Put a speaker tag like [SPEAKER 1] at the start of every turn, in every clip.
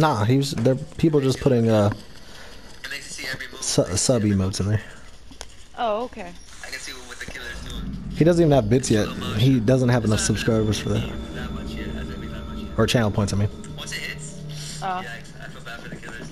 [SPEAKER 1] Nah, he was. There, people just putting uh
[SPEAKER 2] It makes see every move.
[SPEAKER 1] su sub emotes in there.
[SPEAKER 3] Oh, okay.
[SPEAKER 2] I can see what the killer's doing.
[SPEAKER 1] He doesn't even have bits yet. He doesn't have enough subscribers for that,
[SPEAKER 2] That much yet. Has it been that much yet?
[SPEAKER 1] or channel points. I mean.
[SPEAKER 2] Once it hits,
[SPEAKER 3] Uh,
[SPEAKER 2] yikes, I feel bad for the killers.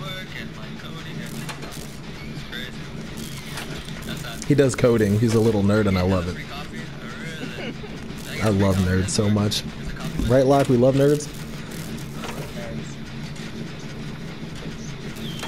[SPEAKER 2] Work and like coding and everything. It's crazy. That's that.
[SPEAKER 1] He does coding. He's a little nerd, and I love it.
[SPEAKER 2] I
[SPEAKER 1] love nerds so much. Right, live. We love nerds.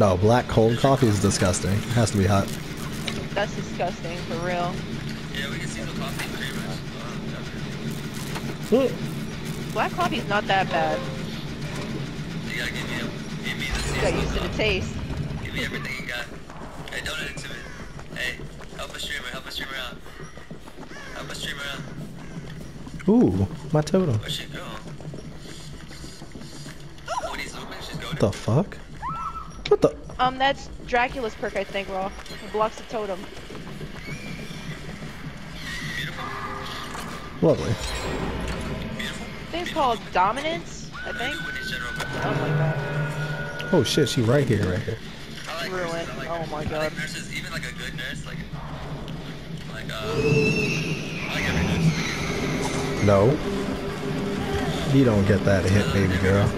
[SPEAKER 1] No, black cold coffee is disgusting. It has to be hot.
[SPEAKER 3] That's disgusting, for real.
[SPEAKER 2] Yeah, we can see the coffee and creamers. Oh, definitely.
[SPEAKER 3] Black coffee's not that bad.
[SPEAKER 2] You gotta give me, a, give me the
[SPEAKER 3] You got used to the taste.
[SPEAKER 2] Give me everything you got. Hey, donate it to me. Hey, help a streamer, help a streamer out. Help a streamer out.
[SPEAKER 1] Ooh, my totem.
[SPEAKER 2] Where'd she go?
[SPEAKER 1] What the fuck? What the?
[SPEAKER 3] Um, that's Dracula's perk, I think, Raw. It blocks the totem.
[SPEAKER 1] Lovely.
[SPEAKER 2] Beautiful.
[SPEAKER 3] I think it's called Dominance, I think.
[SPEAKER 2] When he's general.
[SPEAKER 3] Like.
[SPEAKER 1] Oh shit, she right here, right here.
[SPEAKER 2] Like
[SPEAKER 3] Ruin.
[SPEAKER 2] like
[SPEAKER 3] Oh my God.
[SPEAKER 2] like nurses, even like a good nurse, like, like, uh, I like every nurse.
[SPEAKER 1] No. You don't get that hit, baby girl.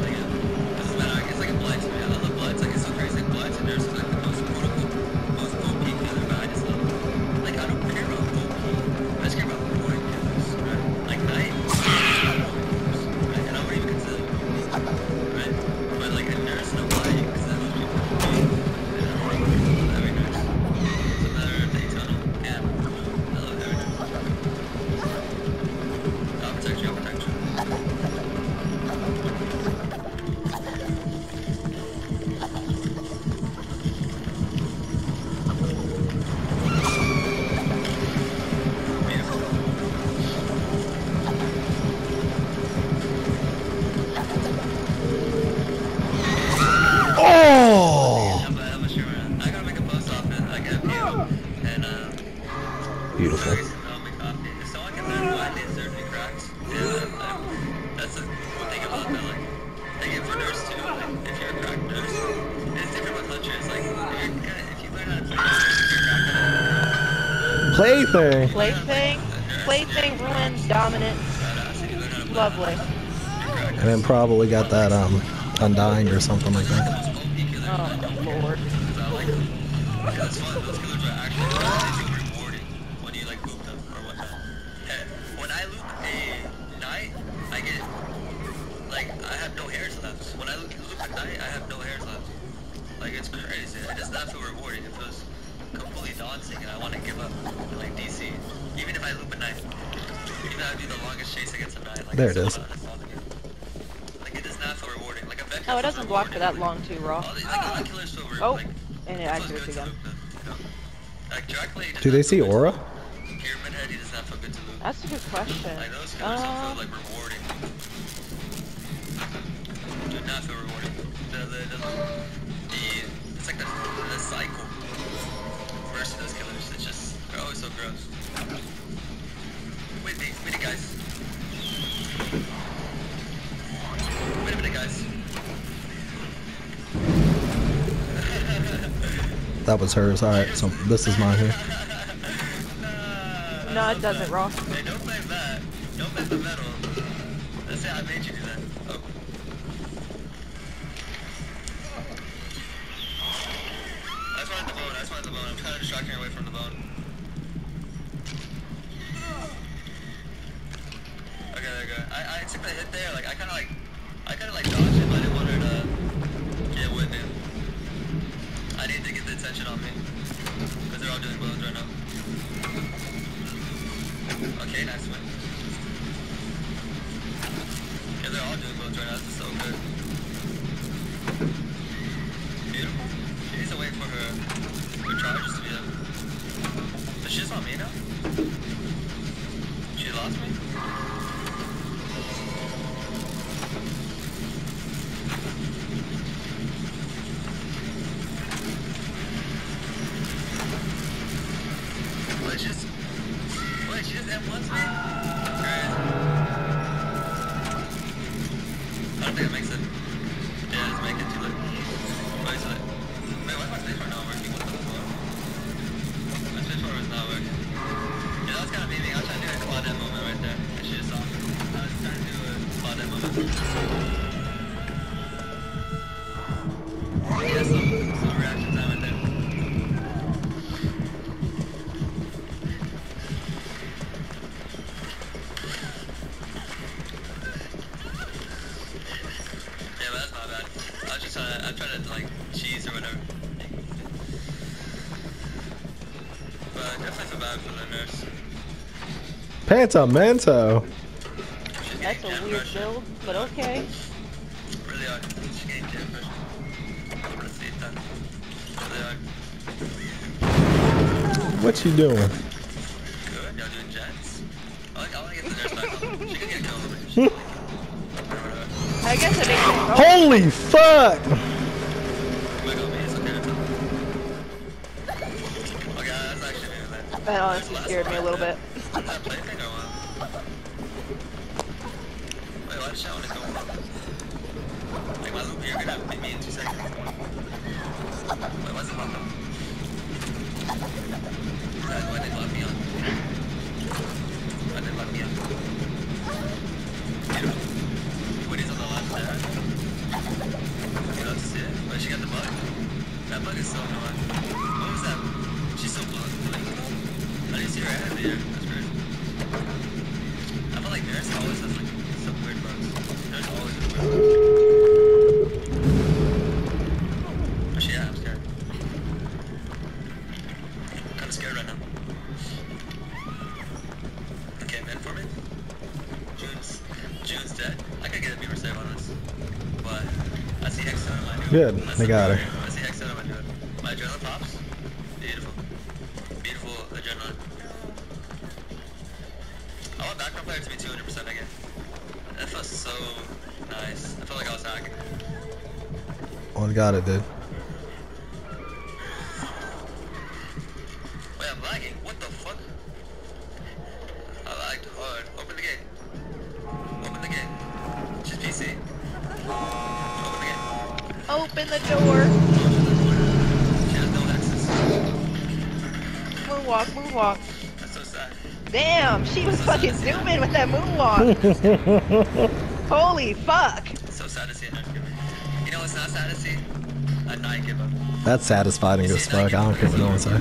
[SPEAKER 2] You're cracked at it,
[SPEAKER 1] Plaything.
[SPEAKER 3] Plaything. Plaything ruins Dominance.
[SPEAKER 2] badass. If you learn how to play
[SPEAKER 3] Lovely.
[SPEAKER 1] And then probably got that um undying or something like that.
[SPEAKER 2] Most OP killer
[SPEAKER 3] Oh, Lord.
[SPEAKER 2] Because it's fun. Those killers are actually amazingly rewarding when you like loop them or whatnot. Hey, when I loop a Knight, I get like I have no hairs left. When I loop, loop a Knight, I have no hairs left. Like it's crazy. It does not feel rewarding. It feels completely daunting, and I want to give up. Like DC, even if I loop a Knight, even if I do the longest chase against a Knight, like
[SPEAKER 1] There
[SPEAKER 2] it's
[SPEAKER 1] it
[SPEAKER 2] still
[SPEAKER 1] is.
[SPEAKER 2] not- it's not the good. Like it does not feel rewarding. Like.
[SPEAKER 3] Oh, it doesn't block for that long too, Raw.
[SPEAKER 2] All the, like all the killers feel re-
[SPEAKER 3] Oh,
[SPEAKER 2] like
[SPEAKER 3] and it
[SPEAKER 2] it
[SPEAKER 3] activates again.
[SPEAKER 2] loop them, you know? Like Dracula, he does
[SPEAKER 1] Do they see aura?
[SPEAKER 2] Pyramid Head, does not feel good to loop.
[SPEAKER 3] That's a good question.
[SPEAKER 2] Like those killers don't
[SPEAKER 3] Uh,
[SPEAKER 2] feel like rewarding. Do not feel rewarding. The the the, the it's like the the cycle versus those killers. It's just they're always so gross. Wait, wait, wait, guys. Wait a minute, guys.
[SPEAKER 1] that was hers. All right, so this is mine here.
[SPEAKER 3] No, it doesn't, Ross.
[SPEAKER 2] Hey, don't play that. Don't play the metal. I made you do that. Oh. I just wanted the bone. I just wanted the bone. I'm kind of distracting away from the bone. Okay, there go. I, I hit there. Like I kind of like, I kind of like. Attention on me. Because they're all doing bones right now. Okay, nice win. Yeah, they're all doing bones right now. This is so good. Beautiful. She needs to wait for her, her charges to be up. But she's on me now? She lost me? Just M1's me? I'm trying to like cheese or whatever. But I definitely feel bad for the nurse.
[SPEAKER 1] Pentimento.
[SPEAKER 2] She's
[SPEAKER 3] That's a weird
[SPEAKER 2] pressure.
[SPEAKER 3] build, but okay.
[SPEAKER 2] Really hard. She's getting jam pressure. Pobrecita. Really hard.
[SPEAKER 1] What you doing?
[SPEAKER 2] Good. Y'all doing jets? I like, I want to get the nurse back on. She can get killed over. She can whatever.
[SPEAKER 3] I guess it makes sense. Oh,
[SPEAKER 1] Holy fuck!
[SPEAKER 2] That.
[SPEAKER 3] honestly scared me a little bit.
[SPEAKER 2] That bug is so annoying. What was that? She's so blind. I there. That's weird. I feel like Nurse always like some weird bugs. Nurse always. Oh shit, yeah, I'm scared. Kinda scared right now. Okay, man for me. June's June's dead. I could get a beaver save on this. But I see.
[SPEAKER 1] Good,
[SPEAKER 2] That's
[SPEAKER 1] they
[SPEAKER 2] the
[SPEAKER 1] got her.
[SPEAKER 2] I see Hex on my dude. My adrenaline pops. Beautiful. Beautiful adrenaline. Oh, I want background player to be 200% again. That feels so nice. I felt like I was hacking.
[SPEAKER 1] On God it did.
[SPEAKER 2] Wait, I'm lagging. What the fuck? I lagged hard. Open the gate. Open the gate. Just PC. Open the gate.
[SPEAKER 3] Open the door.
[SPEAKER 2] She has no access.
[SPEAKER 3] Moonwalk, moonwalk.
[SPEAKER 2] That's so sad.
[SPEAKER 3] Damn, she was fucking zooming with that moonwalk. Holy fuck.
[SPEAKER 2] So sad to see a give up. You know what's not sad to see? A Knight give up.
[SPEAKER 1] That's satisfying as fuck. I don't care what no one say.